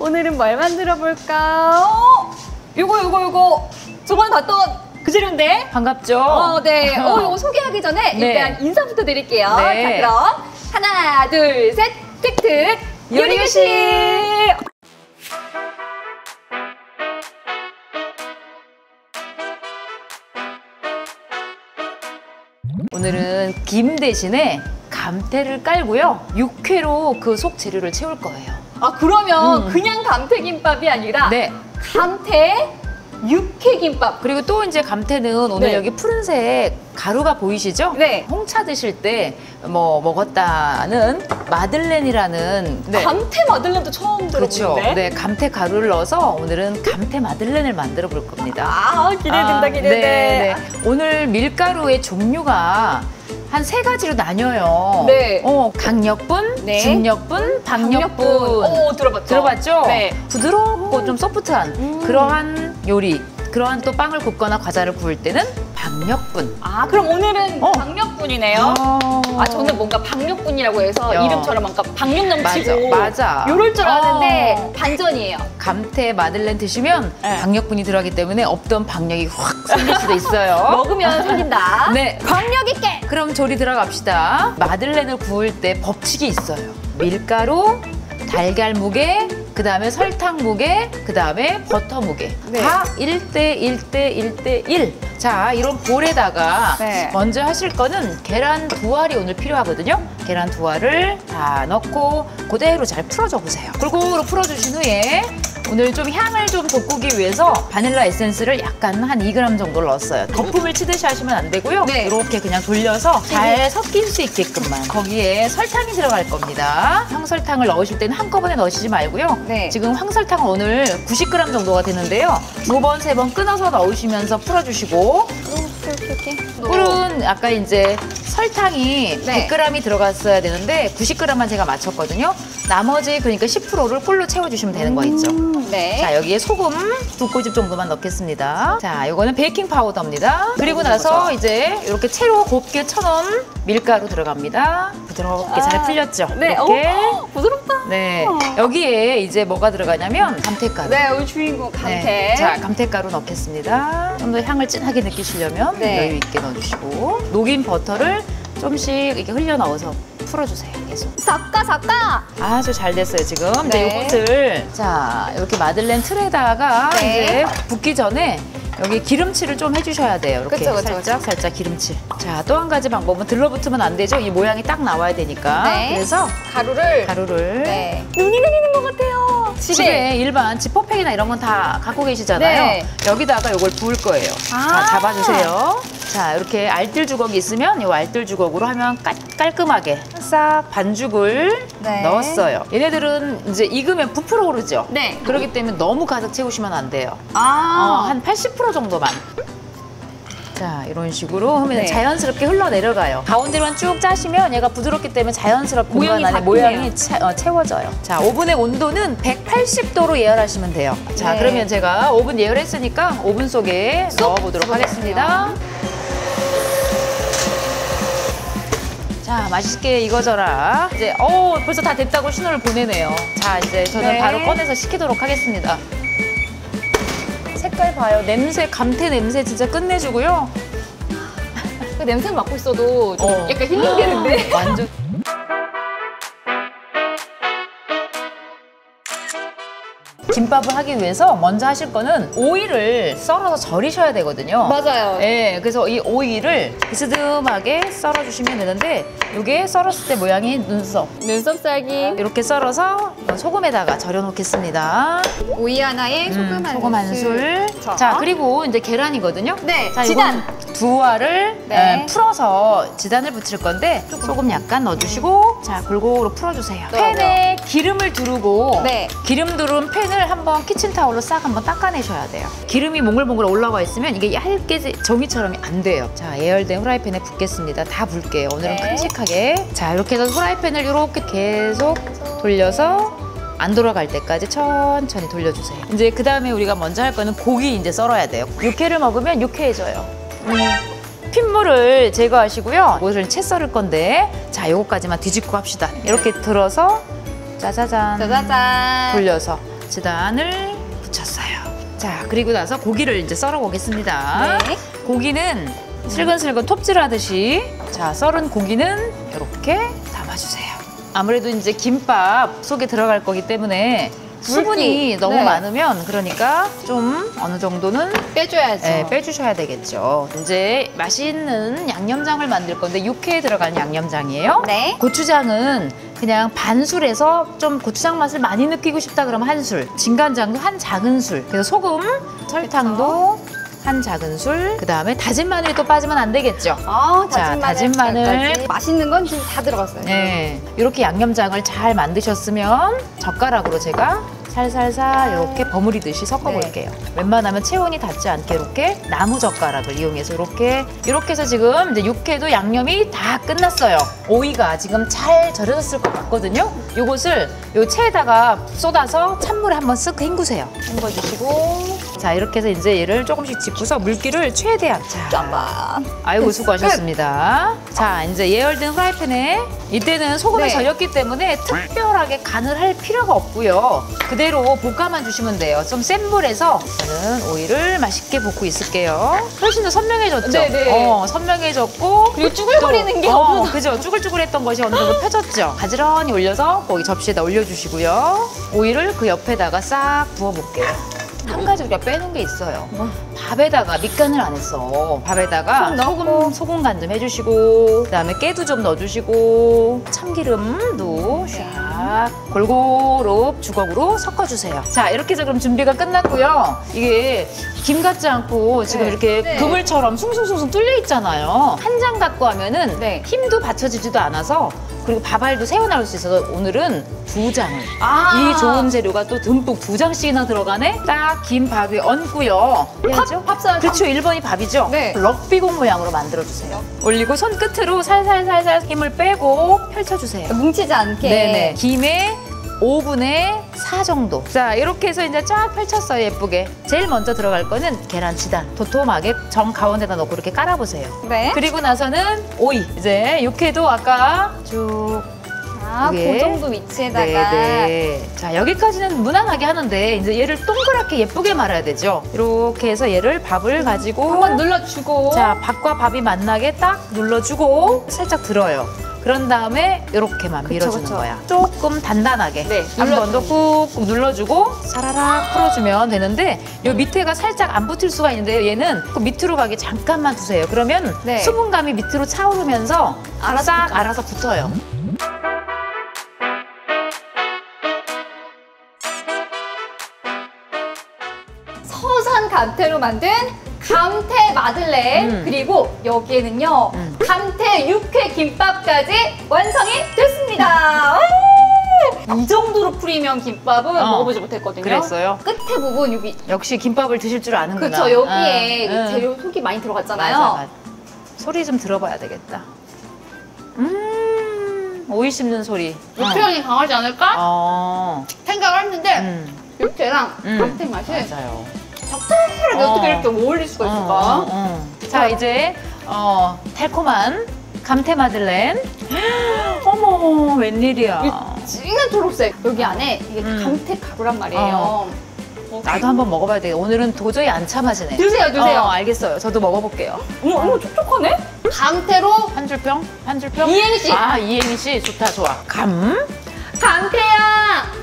오늘은 뭘 만들어 볼까? 어? 요거 요거 요거 저번에 봤던 그 재료인데. 반갑죠? 어, 네. 어, 이거 소개하기 전에 네. 일단 인사부터 드릴게요. 네. 자, 그럼 하나, 둘, 셋, 틱틱 요리교실. 오늘은 김 대신에 감태를 깔고요. 육회로 그 속 재료를 채울 거예요. 아, 그러면 음. 그냥 감태김밥이 아니라 네. 감태 육회김밥. 그리고 또 이제 감태는 오늘 네. 여기 푸른색 가루가 보이시죠? 네. 홍차 드실 때 뭐 먹었다는 마들렌이라는 네. 감태 마들렌도 처음 그렇죠. 들어보는데. 네, 감태 가루를 넣어서 오늘은 감태 마들렌을 만들어 볼 겁니다. 아, 기대된다, 아, 기대돼. 네, 네. 오늘 밀가루의 종류가 한 세 가지로 나뉘어요. 네. 어, 강력분, 네. 중력분, 박력분. 오, 들어봤죠? 들어봤죠? 네. 부드럽고 좀 소프트한 음. 그러한 요리, 그러한 또 빵을 굽거나 과자를 구울 때는 박력분. 아, 그럼 오늘은 어. 박력분이네요. 아, 저는 뭔가 박력분이라고 해서 야. 이름처럼 뭔가 박력 넘치고 맞아, 맞아. 요럴 줄 알았는데 어. 반전이에요. 감태 마들렌 드시면 네. 박력분이 들어가기 때문에 없던 박력이 확 생길 수도 있어요. 먹으면 생긴다. 네. 박력 있게. 그럼 조리 들어갑시다. 마들렌을 구울 때 법칙이 있어요. 밀가루, 달걀 무게, 그 다음에 설탕 무게, 그 다음에 버터 무게. 네. 다 1대 1대 1대 1. 자, 이런 볼에다가 네. 먼저 하실 거는 계란 두 알이 오늘 필요하거든요. 계란 두 알을 다 넣고 그대로 잘 풀어줘 보세요. 골고루 풀어주신 후에 오늘 좀 향을 좀 돋구기 위해서 바닐라 에센스를 약간 한 2g 정도 넣었어요. 거품을 치듯이 하시면 안 되고요. 네. 이렇게 그냥 돌려서 잘 섞일 수 있게끔만. 거기에 설탕이 들어갈 겁니다. 황설탕을 넣으실 때는 한꺼번에 넣으시지 말고요. 네. 지금 황설탕은 오늘 90g 정도가 되는데요. 두 번, 세 번 끊어서 넣으시면서 풀어주시고 이렇게 이렇게. 꿀은 아까 이제 설탕이 네. 100g이 들어갔어야 되는데 90g만 제가 맞췄거든요. 나머지 그러니까 10%를 꿀로 채워주시면 되는 거 있죠. 음, 네. 자 여기에 소금 두 꼬집 정도만 넣겠습니다. 자 이거는 베이킹 파우더입니다. 그리고 나서 이제 이렇게 체로 곱게 쳐놓은 밀가루 들어갑니다. 부드럽게 잘 아, 풀렸죠? 네. 이렇게. 어, 부드럽다. 네 여기에 이제 뭐가 들어가냐면 감태가루. 네, 우리 주인공 감태. 네. 자, 감태가루 넣겠습니다. 좀 더 향을 진하게 느끼시려면 네. 여유 있게 넣어주시고 녹인 버터를 좀씩 이렇게 흘려 넣어서 풀어주세요. 계속. 작가 작가. 아주 잘 됐어요 지금. 네. 이것을 자 이렇게 마들렌 틀에다가 네. 이제 붓기 전에 여기 기름칠을 좀 해주셔야 돼요. 이렇게 그쵸, 그쵸, 살짝 살짝 기름칠. 자 또 한 가지 방법은 들러붙으면 안 되죠. 이 모양이 딱 나와야 되니까. 네. 그래서 가루를. 가루를 네. 눈이 내리는 것 같아요. 집에 일반 지퍼팩이나 이런 건 다 갖고 계시잖아요. 네. 여기다가 이걸 부을 거예요. 아. 자, 잡아주세요. 자, 이렇게 알뜰 주걱이 있으면 이 알뜰 주걱으로 하면 깔, 깔끔하게 싹 반죽을 네. 넣었어요. 얘네들은 이제 익으면 부풀어 오르죠. 네. 그렇기 때문에 너무 가득 채우시면 안 돼요. 어, 아. 한80% 정도만. 자, 이런 식으로 하면 네. 자연스럽게 흘러내려가요. 가운데만 쭉 짜시면 얘가 부드럽기 때문에 자연스럽게 모양이 공간 안에. 모양이 채, 어, 채워져요. 자, 오븐의 온도는 180도로 예열하시면 돼요. 자, 네. 그러면 제가 오븐 예열했으니까 오븐 속에 넣어보도록 쏙 하겠습니다. 자, 맛있게 익어져라. 이제, 어 벌써 다 됐다고 신호를 보내네요. 자, 이제 저는 네. 바로 꺼내서 식히도록 하겠습니다. 색깔 봐요. 냄새, 감태 냄새 진짜 끝내주고요. 그 냄새 맡고 있어도 좀 어. 약간 힐링되는데. 완전. 김밥을 하기 위해서 먼저 하실 거는 오이를 썰어서 절이셔야 되거든요. 맞아요. 네, 그래서 이 오이를 비스듬하게 썰어주시면 되는데 이게 썰었을 때 모양이 눈썹. 눈썹 쌀기, 이렇게 썰어서 소금에다가 절여 놓겠습니다. 오이 하나에 소금 음, 한 소금 한 술. 자. 자, 그리고 이제 계란이거든요. 네, 자, 지단. 이건 두 알을 네. 에, 풀어서 지단을 붙일 건데 소금 약간 넣어주시고 자 골고루 풀어주세요. 팬에 기름을 두르고 네. 기름 두른 팬을 한번 키친타올로 싹 한번 닦아내셔야 돼요. 기름이 몽글몽글 올라와 있으면 이게 얇게 종이처럼 안 돼요. 자 예열된 후라이팬에 붓겠습니다. 다 붓게요. 오늘은 네. 큼직하게. 자 이렇게 해서 후라이팬을 이렇게 계속 돌려서 안 돌아갈 때까지 천천히 돌려주세요. 이제 그 다음에 우리가 먼저 할 거는 고기 이제 썰어야 돼요. 육회를 먹으면 유쾌해져요. 음, 핏물을 제거하시고요. 이것을 채 썰을 건데 자 요거까지만 뒤집고 합시다. 이렇게 들어서 짜자잔 짜자잔. 돌려서 지단을 붙였어요. 자, 그리고 나서 고기를 이제 썰어 보겠습니다. 네. 고기는 슬근슬근 톱질하듯이 자, 썰은 고기는 이렇게 담아주세요. 아무래도 이제 김밥 속에 들어갈 거기 때문에 수분이 물기. 너무 네. 많으면 그러니까 좀 어느 정도는 빼줘야죠. 네, 빼주셔야 되겠죠. 이제 맛있는 양념장을 만들 건데 육회에 들어간 양념장이에요. 네. 고추장은 그냥 반술에서 좀 고추장 맛을 많이 느끼고 싶다 그러면 한 술, 진간장도 한 작은 술, 그래서 소금, 설탕도 한 작은 술, 그 다음에 다진 마늘이 또 빠지면 안 되겠죠. 아, 자, 다진 마늘. 다진 마늘. 맛있는 건 지금 다 들어갔어요. 네, 이렇게 양념장을 잘 만드셨으면 젓가락으로 제가 살살살 이렇게 버무리듯이 섞어볼게요. 웬만하면 체온이 닿지 않게 이렇게 나무 젓가락을 이용해서 이렇게 이렇게 해서 지금 이제 육회도 양념이 다 끝났어요. 오이가 지금 잘 절여졌을 것 같거든요. 요것을 요 체에다가 쏟아서 찬물에 한번 쓱 헹구세요. 헹궈주시고 자 이렇게 해서 이제 얘를 조금씩 짚고서 물기를 최대한 자 짜봐. 아이고 끝. 수고하셨습니다. 자 이제 예열된 프라이팬에 이때는 소금에 네. 절였기 때문에 특별하게 간을 할 필요가 없고요. 그대로 볶아만 주시면 돼요. 좀 센 불에서 저는 오이를 맛있게 볶고 있을게요. 훨씬 더 선명해졌죠? 네, 네. 어, 선명해졌고 그리고 쭈글거리는 게 어, 없어. 그죠? 쭈글쭈글했던 것이 어느 정도 펴졌죠? 가지런히 올려서 거기 접시에다 올려주시고요. 오이를 그 옆에다가 싹 부어볼게요. 한 가지 우리가 빼는 게 있어요. 밥에다가 밑간을 안 했어. 밥에다가 좀 넣고. 소금, 소금 간 좀 해주시고, 그 다음에 깨도 좀 넣어주시고, 참기름도 샥 골고루 주걱으로 섞어주세요. 자, 이렇게 해서 그럼 준비가 끝났고요. 이게 김 같지 않고 지금 네. 이렇게 네. 그물처럼 숭숭숭숭 뚫려 있잖아요. 한 장 갖고 하면은 네. 힘도 받쳐지지도 않아서 그리고 밥알도 새어나올 수 있어서 오늘은 두 장을 아. 이 좋은 재료가 또 듬뿍 두 장씩이나 들어가네. 딱긴밥 위에 얹고요. 밥, 밥살. 그렇죠. 1번이 밥이죠? 네. 럭비공 모양으로 만들어주세요. 올리고 손 끝으로 살살살살 힘을 빼고 펼쳐주세요. 뭉치지 않게. 네네. 김에 5분의 4 정도. 자, 이렇게 해서 이제 쫙 펼쳤어요, 예쁘게. 제일 먼저 들어갈 거는 계란 치단. 도톰하게 정 가운데다 넣고 이렇게 깔아보세요. 네. 그리고 나서는 오이. 이제 육회도 아까 쭉 아. 그 정도 위치에다가. 네네. 자, 여기까지는 무난하게 하는데 이제 얘를 동그랗게 예쁘게 말아야 되죠. 이렇게 해서 얘를 밥을 가지고 한번 눌러주고. 자, 밥과 밥이 만나게 딱 눌러주고 살짝 들어요. 그런 다음에 이렇게만 밀어주는 그쵸. 거야. 조금 단단하게 네, 한 번 더 꾹꾹 눌러주고 사라락 풀어주면 되는데 요 밑에가 살짝 안 붙을 수가 있는데 얘는 그 밑으로 가게 잠깐만 두세요. 그러면 네. 수분감이 밑으로 차오르면서 알아서 싹 붙어요. 알아서 붙어요. 서산 감태로 만든 감태 마들렌 음. 그리고 여기에는요 음. 감태 육회 김밥까지 완성이 됐습니다. 와! 이 정도로 프리미엄 김밥은 어. 먹어보지 못했거든요. 그랬어요? 끝에 부분 여기 역시 김밥을 드실 줄 아는구나. 그쵸 여기에 응, 응. 그 재료 속이 많이 들어갔잖아요. 맞아, 맞아. 소리 좀 들어봐야 되겠다. 음, 오이 씹는 소리. 육회향이 강하지 않을까 어. 생각을 했는데 음, 육회랑 음. 감태 맛이 맞아요. 적당하게 어. 어떻게 이렇게 어울릴 수가 있을까? 어, 어, 어. 자, 이제 어, 달콤한 감태 마들렌. 어머, 웬일이야. 이 진한 초록색 여기 안에 이게 음. 감태 가루란 말이에요. 어, 나도 한번 먹어봐야 돼. 오늘은 도저히 안 참아지네. 드세요, 드세요. 어, 알겠어요. 저도 먹어볼게요. 어머, 어머, 촉촉하네? 감태로 한 줄평? 한 줄평? 이행시. 아, 이행시. 좋다, 좋아. 감. 감태야